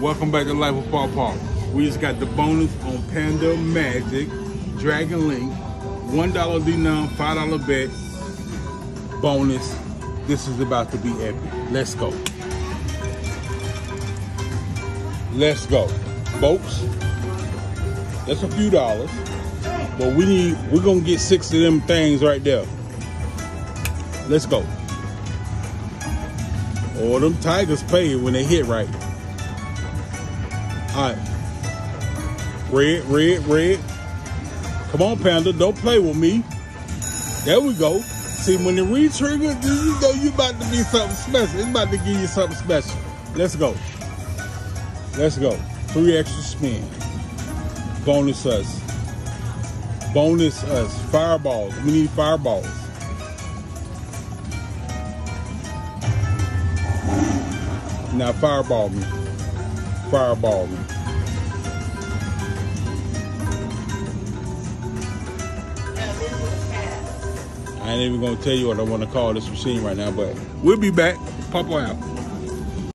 Welcome back to Life of Paw Paw. We just got the bonus on Panda Magic, Dragon Link, $1 denom, $5 bet, bonus. This is about to be epic. Let's go. Let's go. Folks, that's a few dollars. But we need, we're gonna get six of them things right there. Let's go. Or them tigers pay when they hit right. All right. Red, red, red. Come on, Panda. Don't play with me. There we go. See, when the re-trigger, you know you about to be something special. It's about to give you something special. Let's go. Let's go. Three extra spin. Bonus us. Bonus us. Fireballs. We need fireballs. Now fireball me. Fireball me. I ain't even gonna tell you what I want to call this machine right now, but we'll be back. Pop out.